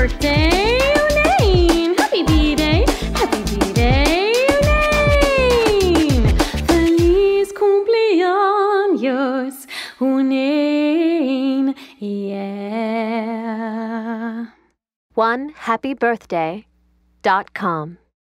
birthday, Unane! Happy B-Day, happy B-Day, Unane! Feliz cumpleaños, Unane, yeah! One happy birthday dot com.